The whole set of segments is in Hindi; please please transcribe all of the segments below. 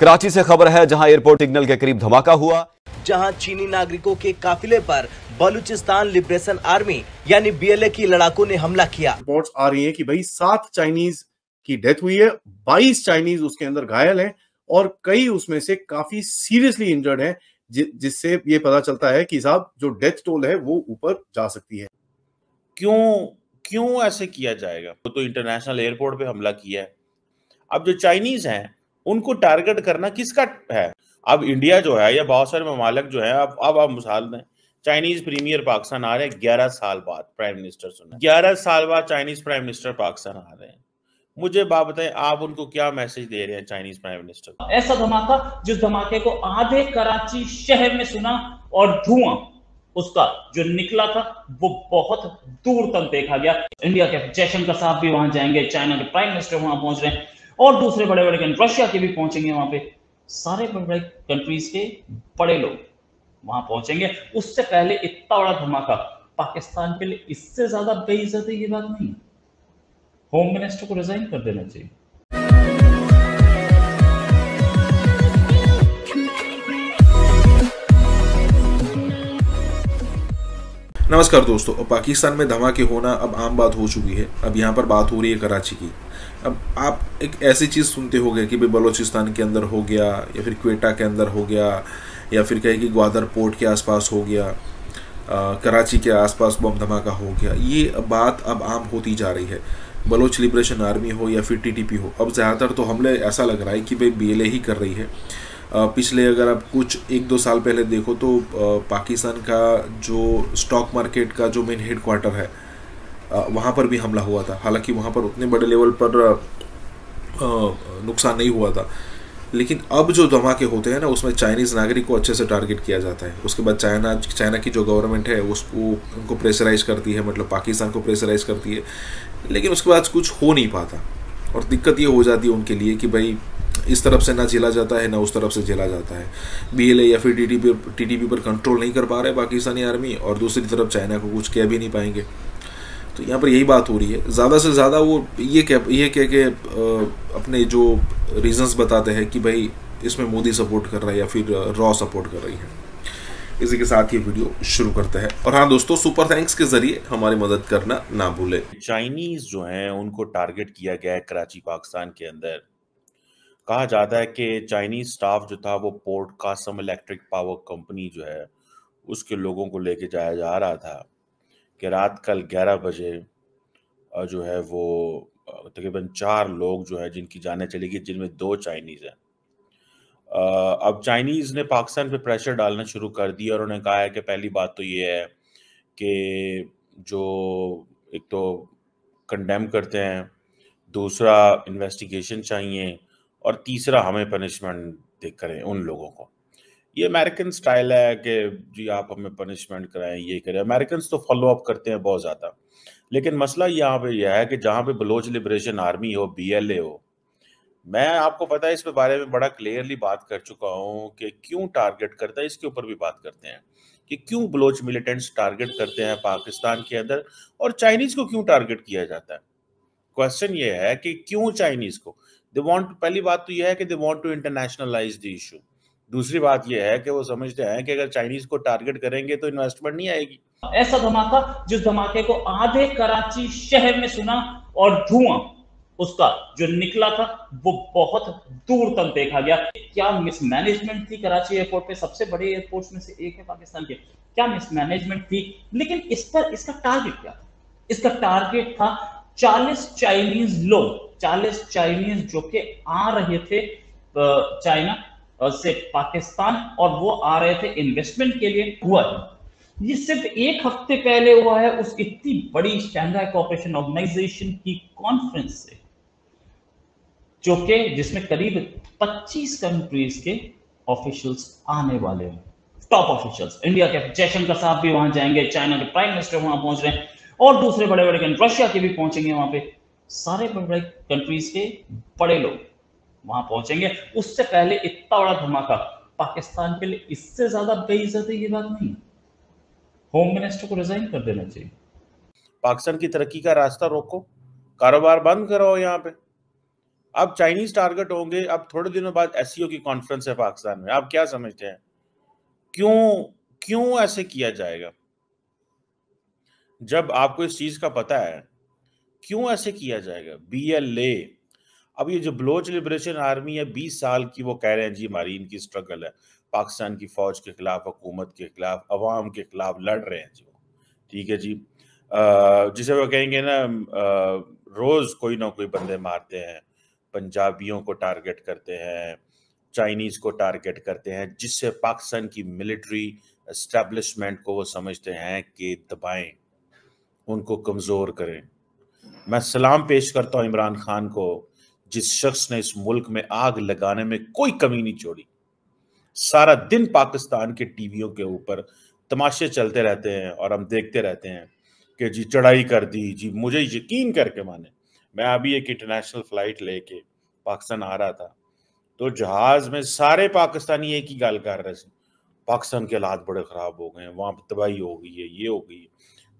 कराची से खबर है जहाँ एयरपोर्ट सिग्नल के करीब धमाका हुआ। जहाँ चीनी नागरिकों के काफिले पर बलूचिस्तान लिबरेशन आर्मी यानी बीएलए की लड़ाकों ने हमला किया। रिपोर्ट्स आ रही हैं कि भाई सात चाइनीज़ की डेथ हुई है बाईस चाइनीज़ उसके अंदर घायल हैं और कई उसमें से काफ़ी सीरियसली इंजर्ड हैं जि, जिससे ये पता चलता है कि साहब जो डेथ टोल है वो ऊपर जा सकती है। क्यों क्यों ऐसे किया जाएगा? वो तो इंटरनेशनल एयरपोर्ट पे हमला किया है। अब जो चाइनीज़ हैं उनको टारगेट करना किसका है? अब इंडिया जो है, या बहुत सारे ममालक जो है, अब अब आप मिसाल दें, चाइनीज़ प्रीमियर पाकिस्तान आ रहे हैं ग्यारह साल बाद, प्राइम मिनिस्टर सुना। ग्यारह साल बाद चाइनीज़ प्राइम मिनिस्टर पाकिस्तान आ रहे हैं। मुझे बात बताएँ, आप उनको क्या मैसेज दे रहे हैं चाइनीज़ प्राइम मिनिस्टर ऐसा धमाका, जिस धमाके को आधे कराची शहर में सुना और धुआँ, उसका जो निकला था, वो बहुत दूर तक देखा गया। इंडिया के जयशंकर साहब भी वहाँ जाएँगे, चाइना के प्राइम मिनिस्टर वहाँ पहुँच रहे हैं। और दूसरे बड़े बड़े कंट्री रशिया के भी पहुँचेंगे वहाँ पे। सारे बड़े बड़े कंट्रीज़ के बड़े लोग वहाँ पहुँचेंगे। उससे पहले इतना बड़ा धमाका, पाकिस्तान के लिए इससे ज़्यादा बेइज्जती की बात नहीं। होम मिनिस्टर को रिजाइन कर देना चाहिए। नमस्कार दोस्तों पाकिस्तान में धमाके होना अब आम बात हो चुकी है। अब यहाँ पर बात हो रही है कराची की। अब आप एक ऐसी चीज़ सुनते हो गए कि भाई बलोचिस्तान के अंदर हो गया या फिर क्वेटा के अंदर हो गया या फिर कहे कि ग्वादर पोर्ट के आसपास हो गया आ, कराची के आसपास बम धमाका हो गया ये बात अब आम होती जा रही है। बलोच लिबरेशन आर्मी हो या फिर टीटीपी हो अब ज़्यादातर तो हमले ऐसा लग रहा है कि भाई बीएलए ही कर रही है। पिछले अगर आप कुछ एक दो साल पहले देखो तो पाकिस्तान का जो स्टॉक मार्केट का जो मेन हेड क्वार्टर है वहाँ पर भी हमला हुआ था। हालाँकि वहाँ पर उतने बड़े लेवल पर नुकसान नहीं हुआ था। लेकिन अब जो धमाके होते हैं ना, उसमें चाइनीज़ नागरिक को अच्छे से टारगेट किया जाता है। उसके बाद चाइना चाइना की जो गवर्नमेंट है उसको उनको प्रेशराइज करती है मतलब पाकिस्तान को प्रेशराइज करती है। लेकिन उसके बाद कुछ हो नहीं पाता। और दिक्कत ये हो जाती है उनके लिए कि भाई, इस तरफ़ से ना झेला जाता है, ना उस तरफ़ से झेला जाता है। बी एल या फिर टी टी पर कंट्रोल नहीं कर पा रहे पाकिस्तानी आर्मी और दूसरी तरफ़ चाइना को कुछ कह भी नहीं पाएँगे। तो यहाँ पर यही बात हो रही है। ज़्यादा से ज़्यादा वो ये कह ये कह के अपने जो रीजंस बताते हैं कि भाई इसमें मोदी सपोर्ट कर रहा है या फिर रॉ सपोर्ट कर रही है। इसी के साथ ये वीडियो शुरू करते हैं। और हाँ दोस्तों सुपर थैंक्स के ज़रिए हमारी मदद करना ना भूले। चाइनीज़ जो हैं, उनको टारगेट किया गया है कराची, पाकिस्तान के अंदर। कहा जाता है कि चाइनीज़ स्टाफ जो था, वो port Qasim electric power company जो है, उसके लोगों को लेके जाया जा रहा था। कि रात कल 11 बजे जो है वो तकरीबन चार लोग जो है जिनकी जाने चली गई, जिनमें दो चाइनीज़ हैं। अब चाइनीज़ ने पाकिस्तान पे प्रेशर डालना शुरू कर दिया और उन्होंने कहा है कि पहली बात तो ये है कि जो एक तो कंडेम करते हैं, दूसरा इन्वेस्टिगेशन चाहिए और तीसरा हमें पनिशमेंट दे करें उन लोगों को। ये अमेरिकन स्टाइल है कि जी, आप हमें पनिशमेंट कराएँ, ये करें। अमेरिकन तो फॉलो अप करते हैं बहुत ज़्यादा। लेकिन मसला यहाँ पे यह है कि जहाँ पे बलोच लिबरेशन आर्मी हो बी एल ए हो, मैं आपको पता है, इस बारे में बड़ा क्लियरली बात कर चुका हूँ कि क्यों टारगेट करता है, इसके ऊपर भी बात करते हैं कि क्यों बलोच मिलिटेंट्स टारगेट करते हैं पाकिस्तान के अंदर और चाइनीज़ को क्यों टारगेट किया जाता है? क्वेश्चन ये है कि क्यों चाइनीज़ को? दे वांट पहली बात तो यह है कि they want to internationalise the issue दूसरी बात यह है कि वो समझते हैं कि अगर चाइनीज़ को टारगेट करेंगे तो इन्वेस्टमेंट नहीं आएगी। ऐसा धमाका जिस धमाके को आधे कराची शहर में सुना और धुआँ, उसका जो निकला था, वो बहुत दूर तक देखा गया। क्या मिसमैनेजमेंट थी कराची एयरपोर्ट पे? सबसे बड़े एयरपोर्ट में से एक है पाकिस्तान के। क्या मिसमैनेजमेंट थी? लेकिन इस पर, इसका टारगेट क्या था? इसका टारगेट था 40 चाइनीज़ लोग 40 चाइनीज़ जो कि आ रहे थे चाइना से पाकिस्तान और वो आ रहे थे इन्वेस्टमेंट के लिए हुआ है ये सिर्फ़ एक हफ़्ते पहले हुआ है, उस इतनी बड़ी शंघाई कॉपरेशन ऑर्गेनाइजेशन की कॉन्फ्रेंस से, जो कि जिसमें करीब 25 कंट्रीज़ के ऑफिशियल्स आने वाले हैं। टॉप ऑफिशियल्स इंडिया के जयशंकर साहब भी वहाँ जाएँगे चाइना के प्राइम मिनिस्टर वहाँ पहुँच रहे हैं, और दूसरे बड़े बड़े रशिया के भी पहुँचेंगे वहाँ पे। सारे बड़े बड़े कंट्रीज़ के बड़े लोग। वहाँ पहुँचेंगे। उससे पहले इतना बड़ा धमाका, पाकिस्तान के लिए इससे ज़्यादा बेइज्जती की बात नहीं होम मिनिस्टर को रिजाइन कर देना चाहिए। पाकिस्तान की तरक्की का रास्ता रोको, कारोबार बंद करो यहाँ पे। अब चाइनीज़ टारगेट होंगे, अब थोड़े दिनों बाद एस की कॉन्फ्रेंस है पाकिस्तान में। आप क्या समझते हैं? क्यों क्यों ऐसे किया जाएगा? जब आपको इस चीज़ का पता है, क्यों ऐसे किया जाएगा? बी एल ए अब ये जो बलोच लिबरेशन आर्मी है, बीस साल की वो कह रहे हैं, जी, हमारी इनकी स्ट्रगल है। पाकिस्तान की फौज के खिलाफ, हुकूमत के खिलाफ, अवाम के खिलाफ लड़ रहे हैं जी वो। ठीक है जी। जिसे वो कहेंगे ना रोज कोई ना कोई बंदे मारते हैं, पंजाबियों को टारगेट करते हैं चाइनीज़ को टारगेट करते हैं, जिससे पाकिस्तान की मिलिट्री एस्टेब्लिशमेंट को वो समझते हैं कि दबाएँ, उनको कमज़ोर करें। मैं सलाम पेश करता हूँ इमरान खान को जिस शख्स ने इस मुल्क में आग लगाने में कोई कमी नहीं छोड़ी। सारा दिन पाकिस्तान के टीवियों के ऊपर तमाशे चलते रहते हैं और हम देखते रहते हैं कि जी चढ़ाई कर दी, जी मुझे यकीन करके माने। मैं अभी एक इंटरनेशनल फ़्लाइट लेके पाकिस्तान आ रहा था तो जहाज़ में सारे पाकिस्तानी एक ही गाल कर रहे थे। पाकिस्तान के हालात बड़े खराब हो गए वहाँ पर तबाही हो गई है, ये हो गई है।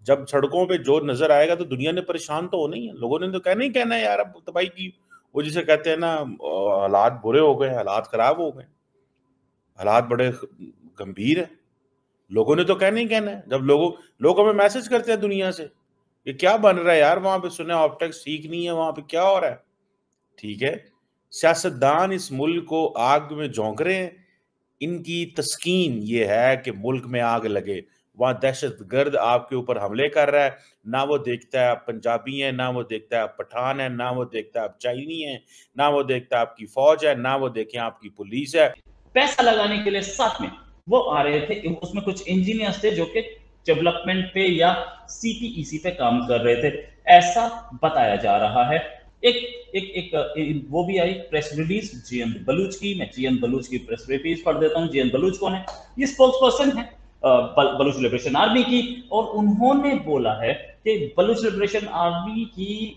जब सड़कों पे जो नज़र आएगा तो दुनिया ने परेशान तो होना ही है। लोगों ने तो कहना ही कहना है, यार, अब तबाही की वो जिसे कहते हैं ना हालात बुरे हो गए हालात खराब हो गए हालात बड़े गंभीर है। लोगों ने तो कहना ही कहना है। जब लोगों, लोग हमें मैसेज करते हैं दुनिया से कि क्या बन रहा है यार, वहाँ पे सुने ऑप्टेक्स ठीक नहीं है, वहाँ पे क्या हो रहा है? ठीक है। सियासतदान इस मुल्क को आग में झोंक रहे हैं। इनकी तस्कीन ये है कि मुल्क में आग लगे। वहाँ दहशत गर्द आपके ऊपर हमले कर रहा है। ना वो देखता है आप पंजाबी हैं ना वो देखता है आप पठान है ना वो देखता है आप चाइनी है ना वो देखता है आपकी फौज है ना वो देखे आपकी पुलिस है। पैसा लगाने के लिए साथ में वो आ रहे थे उसमें कुछ इंजीनियर्स थे जो कि डेवलपमेंट पे या सीपीईसी e पे काम कर रहे थे। ऐसा बताया जा रहा है। एक एक एक, वो भी आई प्रेस रिलीज़ जीएन बलूच की मैं जीएन बलूच की प्रेस रिलीज़ पढ़ देता हूँ। जीएन बलूच कौन है? ये स्पोक्स पर्सन है। बलूच लिबरेशन आर्मी की और उन्होंने बोला है कि बलूच लिबरेशन आर्मी की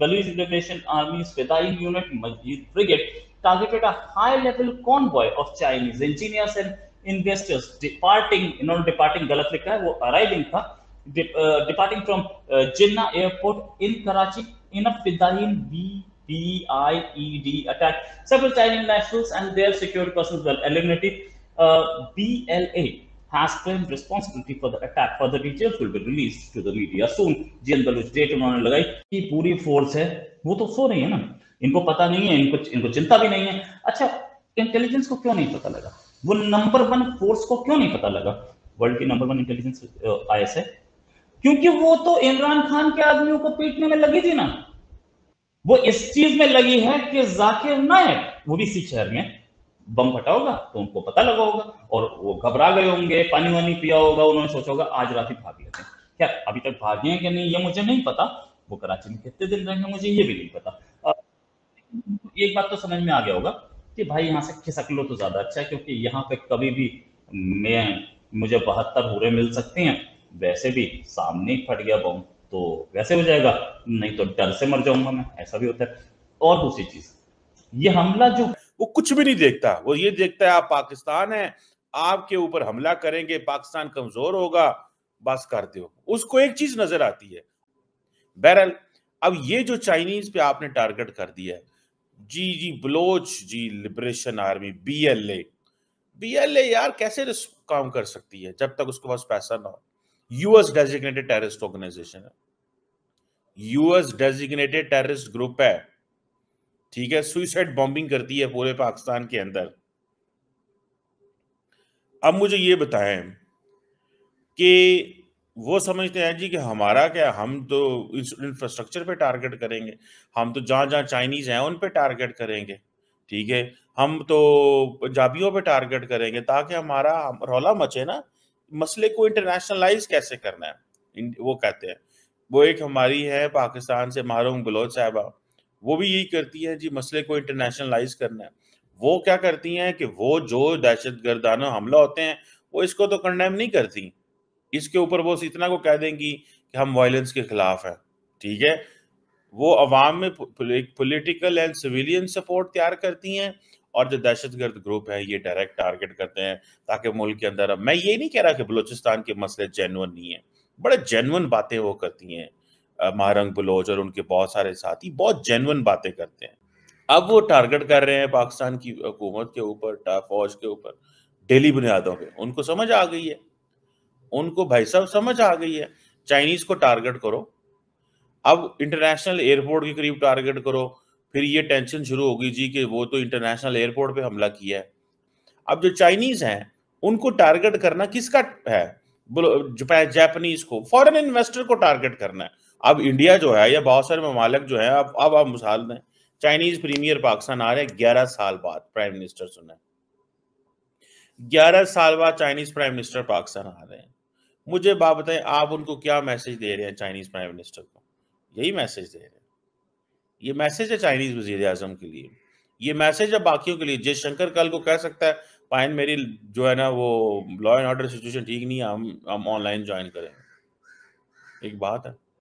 Baloch liberation army स्पेदाई unit Majeed brigade targeted high level convoy of Chinese engineers and investors departing इन्होंने डिपार्टिंग गलत लिखा है वो अराइविंग था departing from Jinnah airport in Karachi in अदाइन B BIED attack. Several Chinese nationals and their secured persons were eliminated. Uh, BLA, has claimed responsibility for the attack. Further details will be released to the media soon. Jeeyand Baloch date उन्होंने लगाई कि पूरी फोर्स है। वो तो सो रही है ना। इनको पता नहीं है, इनको इनको चिंता भी नहीं है। अच्छा इंटेलिजेंस को क्यों नहीं पता लगा? वो नंबर वन फोर्स को क्यों नहीं पता लगा? वर्ल्ड की नंबर वन इंटेलिजेंस आई है। क्योंकि वो तो इमरान खान के आदमियों को पीटने में लगी थी ना। वो इस चीज़ में लगी है कि जाकिर नायक, वो भी इसी शहर में बम फटा होगा तो उनको पता लगा होगा और वो घबरा गए होंगे, पानी वानी पिया होगा, उन्होंने सोचा होगा, आज रात ही भाग लेते हैं। क्या अभी तक भागे हैं कि नहीं, ये मुझे नहीं पता। वो कराची में कितने दिन रहेंगे मुझे ये भी नहीं पता। एक बात तो समझ में आ गया होगा कि भाई यहाँ से खिसक लो तो ज़्यादा अच्छा है, क्योंकि यहाँ पे कभी भी मैं, मुझे बहत्तर हुरे मिल सकते हैं, वैसे भी सामने फट गया बम तो वैसे हो जाएगा, नहीं तो डर से मर जाऊँगा मैं, ऐसा भी होता है। और दूसरी चीज़, ये हमला जो वो कुछ भी नहीं देखता। वो ये देखता है, आप पाकिस्तान है, आपके ऊपर हमला करेंगे, पाकिस्तान कमज़ोर होगा, बस करते हो उसको एक चीज़ नज़र आती है। बहरल अब ये जो चाइनीज़ पे आपने टारगेट कर दिया है, जी जी, बलोच, जी liberation army B L A B L A यार कैसे काम कर सकती है, जब तक उसके पास पैसा ना हो? यूएस डेजिग्नेटेड टेररिस्ट ऑर्गेनाइजेशन है। यूएस डेजिग्नेटेड टेररिस्ट ग्रुप है। ठीक है सुइसाइड बॉम्बिंग करती है पूरे पाकिस्तान के अंदर। अब मुझे ये बताएँ कि वो समझते हैं जी कि हमारा क्या, हम तो इंफ्रास्ट्रक्चर पे टारगेट करेंगे, हम तो जहाँ जहाँ चाइनीज़ हैं उन पे टारगेट करेंगे, ठीक है, हम तो पंजाबियों पे टारगेट करेंगे, ताकि हमारा रौला मचे ना, मसले को इंटरनेशनलाइज कैसे करना है? वो कहते हैं, वो एक हमारी है पाकिस्तान से, मारूम बलोच साहबा वो भी यही करती है जी, मसले को इंटरनेशनलाइज करना है। वो क्या करती हैं कि वो जो दहशत गर्दाना हमला होते हैं, वो इसको तो कंडेम नहीं करती। इसके ऊपर वो इतना को कह देंगी कि हम वायलेंस के खिलाफ है, ठीक है? वो अवाम में पोलिटिकल एंड सिविलियन सपोर्ट तैयार करती हैं और जो दहशत गर्द ग्रुप है, ये डायरेक्ट टारगेट करते हैं ताकि मुल्क के अंदर मैं ये नहीं कह रहा कि बलूचिस्तान के मसले जेनुअन नहीं है। बड़े जेनुअन बातें वो करती हैं। महारंग बलोच और उनके बहुत सारे साथी बहुत जेनवन बातें करते हैं। अब वो टारगेट कर रहे हैं पाकिस्तान की हुकूमत के ऊपर फौज के ऊपर, डेली बुनियादों पे। उनको समझ आ गई है। उनको भाई साहब समझ आ गई है। चाइनीज़ को टारगेट करो। अब इंटरनेशनल एयरपोर्ट के करीब टारगेट करो। फिर ये टेंशन शुरू होगी जी कि वो तो इंटरनेशनल एयरपोर्ट पे हमला किया है। अब जो चाइनीज़ हैं, उनको टारगेट करना किसका है? जापानीज को। फॉरेन इन्वेस्टर को टारगेट करना है। अब इंडिया जो है, या बहुत सारे ममालिक जो है, अब अब आप मिसाल दें चाइनीज़ प्रीमियर पाकिस्तान आ रहे हैं ग्यारह साल बाद प्राइम मिनिस्टर सुने ग्यारह साल बाद चाइनीज़ प्राइम मिनिस्टर पाकिस्तान आ रहे हैं। मुझे बात बताएँ, आप उनको क्या मैसेज दे रहे हैं चाइनीज़ प्राइम मिनिस्टर को? यही मैसेज दे रहे हैं। ये मैसेज है चाइनीज़ वज़ीर आज़म के लिए। ये मैसेज है बाकियों के लिए। जयशंकर कल को कह सकता है पाइन मेरी जो है ना, वो लॉ एंड ऑर्डर सिचुएशन ठीक नहीं है, हम हम ऑनलाइन ज्वाइन करें। एक बात है।